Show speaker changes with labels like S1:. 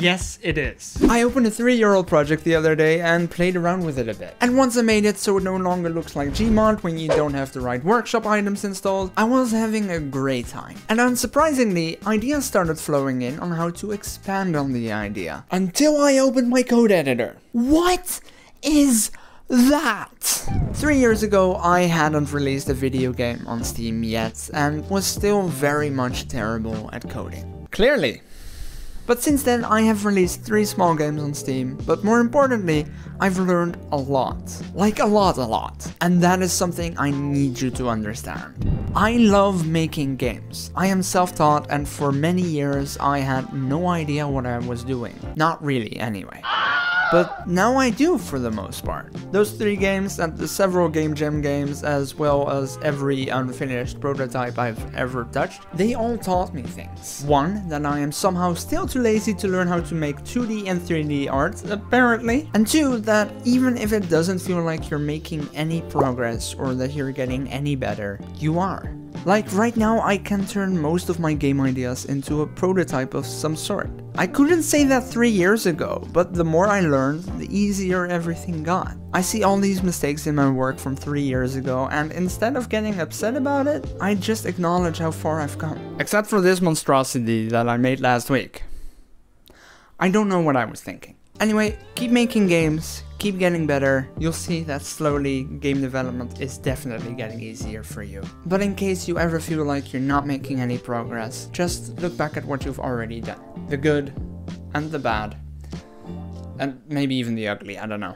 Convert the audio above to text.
S1: Yes, it is.
S2: I opened a three-year-old project the other day and played around with it a bit. And once I made it so it no longer looks like Gmod when you don't have the right workshop items installed, I was having a great time. And unsurprisingly, ideas started flowing in on how to expand on the idea. Until I opened my code editor. What is that? Three years ago, I hadn't released a video game on Steam yet and was still very much terrible at coding. Clearly. But since then, I have released three small games on Steam, but more importantly, I've learned a lot. Like a lot, a lot. And that is something I need you to understand. I love making games. I am self-taught and for many years I had no idea what I was doing. Not really, anyway. But now I do for the most part. Those three games and the several Game Jam games as well as every unfinished prototype I've ever touched, they all taught me things. One, that I am somehow still too lazy to learn how to make 2D and 3D art, apparently. And two, that even if it doesn't feel like you're making any progress or that you're getting any better, you are. Like right now I can turn most of my game ideas into a prototype of some sort. I couldn't say that three years ago, but the more I learned, the easier everything got. I see all these mistakes in my work from three years ago, and instead of getting upset about it, I just acknowledge how far I've come. Except for this monstrosity that I made last week. I don't know what I was thinking. Anyway, keep making games, keep getting better. You'll see that slowly game development is definitely getting easier for you. But in case you ever feel like you're not making any progress, just look back at what you've already done. The good and the bad. And maybe even the ugly, I don't know.